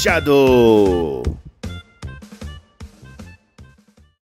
Fechado!